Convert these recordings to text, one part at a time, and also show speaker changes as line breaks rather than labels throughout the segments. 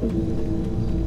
Thank you.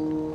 Thank